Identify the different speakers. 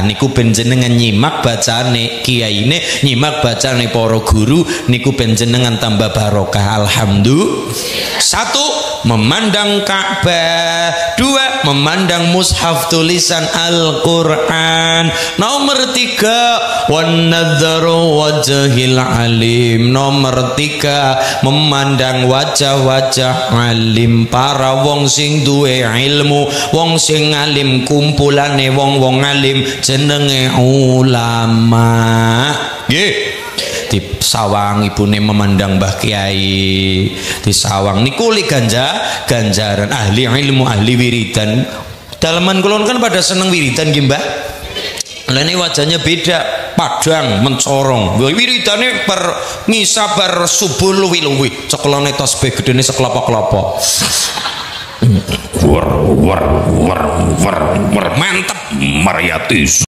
Speaker 1: niku ben jenengan nyimak bacane kiyaine nyimak bacane para guru niku ben jenengan tambah barokah. Alhamdulillah. Satu memandang Ka'bah. Dua memandang mushaf tulisan Al-Quran. Nomor tiga wan nadharu wajhil alim. Nomor tiga memandang wajah-wajah alim. Para wong sing duwe ilmu wong sing alim kumpulane wong-wong alim jenenge ulama. Nggih di sawang ibune memandang Mbah Kiai di sawang. Niku li ganja ganjaran ahli ilmu ahli wiridan. Dalaman kulon kan pada seneng wiridan lah ini wajahnya beda padang mencorong. Wiridane per ngisa ber subuh luwi-luwi. Cekelane tasbih gedene sekelapa-kelapa.
Speaker 2: War war war war war mantep Mariatis